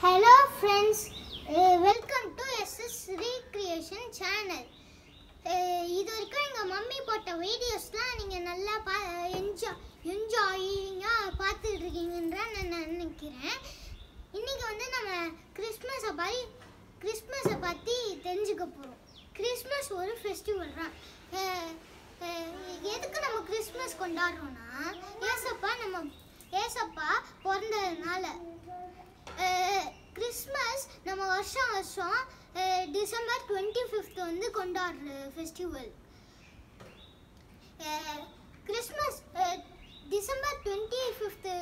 Hello friends welcome to SS Sri creation channel இது வரைக்கும் எங்கள் மம்மி போட்ட வீடியோஸ்லாம் நீங்கள் நல்லா பா என்ஜாய் என்ஜாயிங்காக பார்த்துட்டு இருக்கீங்கன்ற நான் நினைக்கிறேன். இன்றைக்கி வந்து நம்ம கிறிஸ்மஸை பாய் கிறிஸ்மஸை பற்றி தெரிஞ்சுக்க போகிறோம் கிறிஸ்மஸ் ஒரு ஃபெஸ்டிவல் தான். Eh, eh, எதுக்கு நம்ம கிறிஸ்மஸ் கொண்டாடுறோன்னா ஏசப்பா நம்ம ஏசப்பா பிறந்ததுனால வருஷம் வருஷம் டிசம்பர் டுவெண்ட்டி ஃபிஃப்த் வந்து கொண்டாடுற festival Christmas December twenty fifth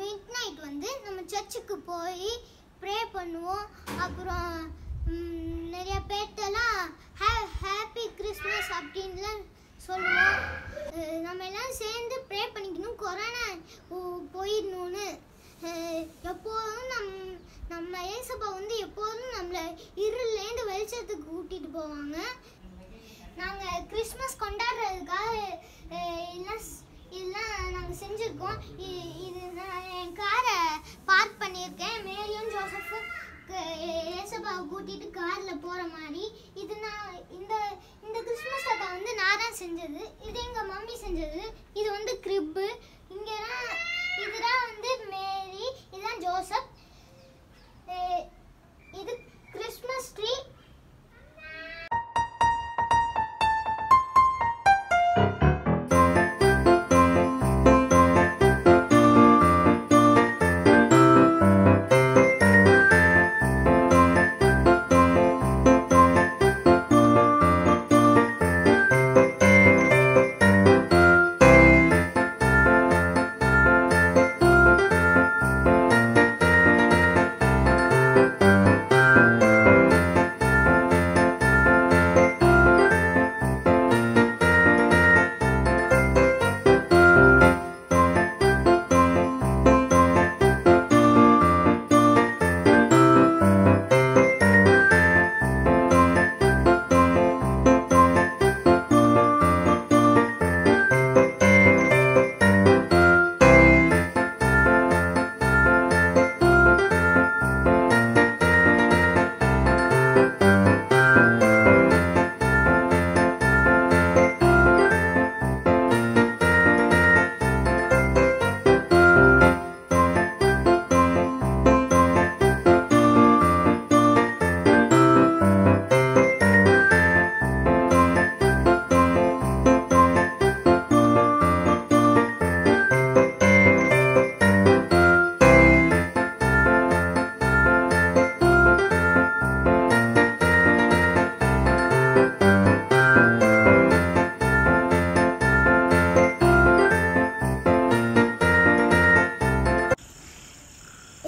midnight வந்து நம்ம சர்ச்சுக்கு போய் ப்ரே பண்ணுவோம். அப்புறம் நிறைய பேர்ட்டெல்லாம் ஹே ஹாப்பி கிறிஸ்மஸ் அப்படின்லாம் சொல்லுவோம். நம்மளை இருள்லேருந்து வெளிச்சத்துக்கு கூட்டிட்டு போவாங்க. நாங்கள் கிறிஸ்மஸ் கொண்டாடுறதுக்காக எல்லாம் இதெல்லாம் நாங்கள் செஞ்சுருக்கோம். இது நான் என் காரை பார்க் பண்ணியிருக்கேன். மேரியும் ஜோசஃபும் க- ஏசப்பாவை கூட்டிட்டு காரில் போகிற மாதிரி. இது நான் இந்த இந்த கிறிஸ்மஸ் தாத்தா வந்து நான் தான் செஞ்சது. இது எங்கள் மம்மி செஞ்சது.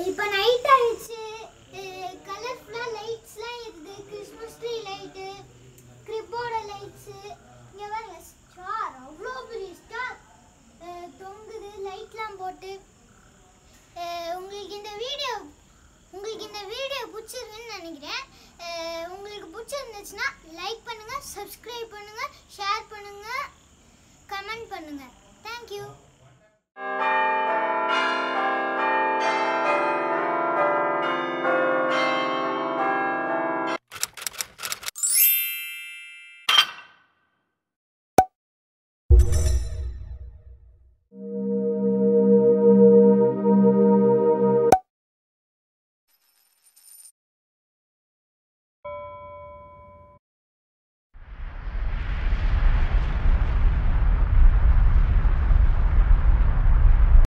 இப்போ நைட் ஆயிடுச்சு. கலர்ஃபுல்லாக லைட்ஸ்லாம் இருக்குது கிறிஸ்மஸ் ட்ரீ லைட்டு கிரிப்போட லைட்ஸு இங்கே பாருங்க ஸ்டார் அவ்வளோ பெரிய ஸ்டார் தொங்குது. லைட்லாம் போட்டு. உங்களுக்கு இந்த வீடியோ உங்களுக்கு இந்த வீடியோ பிடிச்சிருக்குன்னு நினைக்கிறேன். உங்களுக்கு பிடிச்சிருந்துச்சுன்னா லைக் பண்ணுங்கள் சப்ஸ்கிரைப் பண்ணுங்கள் ஷேர் பண்ணுங்கள் கமெண்ட் பண்ணுங்கள் தேங்க்யூ